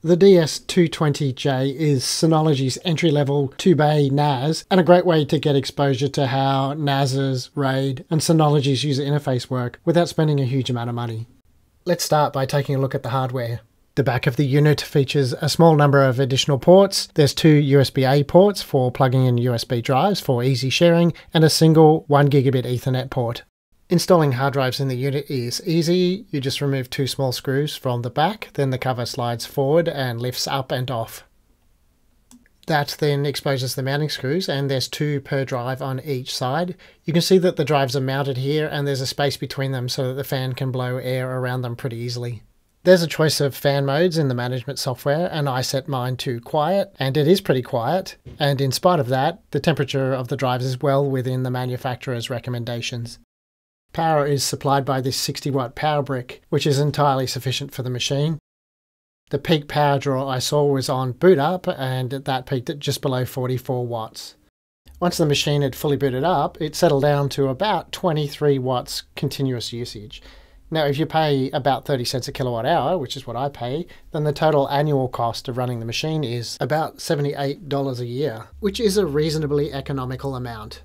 The DS220J is Synology's entry level 2 bay NAS and a great way to get exposure to how NAS's, RAID, and Synology's user interface work without spending a huge amount of money. Let's start by taking a look at the hardware. The back of the unit features a small number of additional ports. There's two USB-A ports for plugging in USB drives for easy sharing and a single 1 gigabit Ethernet port. Installing hard drives in the unit is easy. You just remove two small screws from the back, then the cover slides forward and lifts up and off. That then exposes the mounting screws and there's two per drive on each side. You can see that the drives are mounted here and there's a space between them so that the fan can blow air around them pretty easily. There's a choice of fan modes in the management software and I set mine to quiet and it is pretty quiet and in spite of that the temperature of the drives is well within the manufacturer's recommendations. Power is supplied by this 60 watt power brick, which is entirely sufficient for the machine. The peak power draw I saw was on boot up and that peaked at just below 44 watts. Once the machine had fully booted up, it settled down to about 23 watts continuous usage. Now, if you pay about 30 cents a kilowatt hour, which is what I pay, then the total annual cost of running the machine is about $78 a year, which is a reasonably economical amount.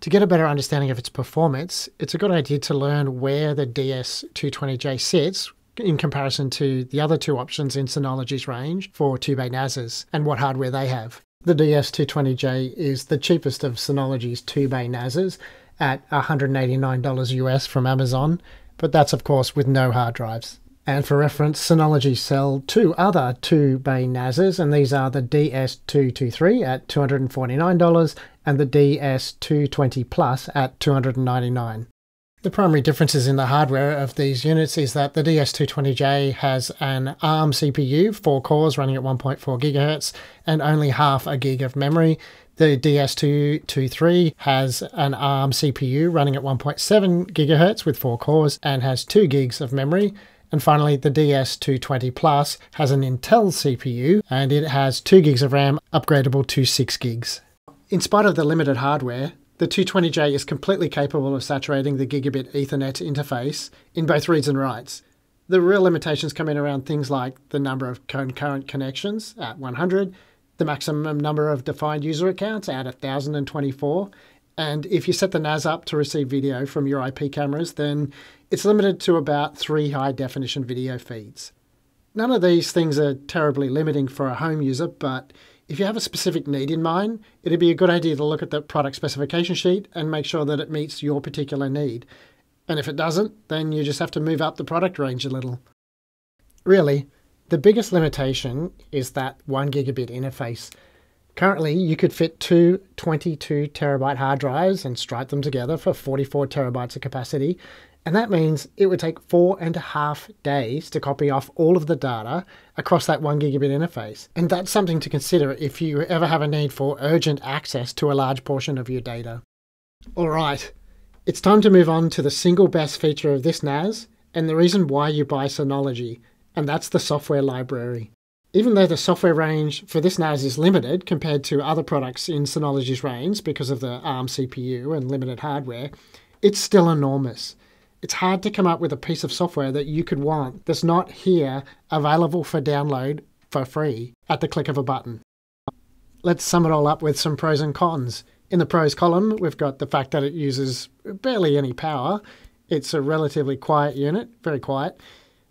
To get a better understanding of its performance, it's a good idea to learn where the DS220J sits in comparison to the other two options in Synology's range for 2-bay NASs and what hardware they have. The DS220J is the cheapest of Synology's 2-bay NASs at $189 US from Amazon, but that's of course with no hard drives. And for reference, Synology sell two other two-bay NASs, and these are the DS223 at $249 and the DS220 Plus at $299. The primary differences in the hardware of these units is that the DS220J has an ARM CPU, 4 cores running at 1.4 GHz, and only half a gig of memory. The DS223 has an ARM CPU running at 1.7 GHz with 4 cores and has 2 gigs of memory. And finally, the DS220 Plus has an Intel CPU and it has 2 gigs of RAM upgradable to 6 gigs. In spite of the limited hardware, the 220J is completely capable of saturating the gigabit Ethernet interface in both reads and writes. The real limitations come in around things like the number of concurrent connections at 100, the maximum number of defined user accounts at 1024, and if you set the NAS up to receive video from your IP cameras, then it's limited to about three high definition video feeds. None of these things are terribly limiting for a home user, but if you have a specific need in mind, it'd be a good idea to look at the product specification sheet and make sure that it meets your particular need. And if it doesn't, then you just have to move up the product range a little. Really, the biggest limitation is that 1 gigabit interface. Currently, you could fit two 22 terabyte hard drives and stripe them together for 44 terabytes of capacity, and that means it would take four and a half days to copy off all of the data across that one gigabit interface. And that's something to consider if you ever have a need for urgent access to a large portion of your data. All right, it's time to move on to the single best feature of this NAS and the reason why you buy Synology, and that's the software library. Even though the software range for this NAS is limited compared to other products in Synology's range because of the ARM CPU and limited hardware, it's still enormous it's hard to come up with a piece of software that you could want that's not here available for download for free at the click of a button. Let's sum it all up with some pros and cons. In the pros column, we've got the fact that it uses barely any power. It's a relatively quiet unit, very quiet.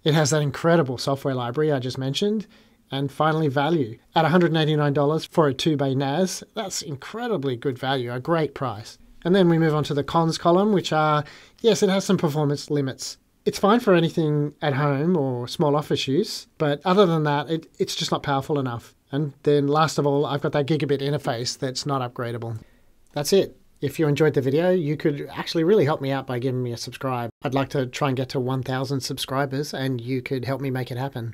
It has that incredible software library I just mentioned. And finally, value. At $189 for a 2 bay NAS, that's incredibly good value, a great price. And then we move on to the cons column, which are yes, it has some performance limits. It's fine for anything at home or small office use, but other than that, it, it's just not powerful enough. And then last of all, I've got that gigabit interface that's not upgradable. That's it. If you enjoyed the video, you could actually really help me out by giving me a subscribe. I'd like to try and get to 1,000 subscribers, and you could help me make it happen.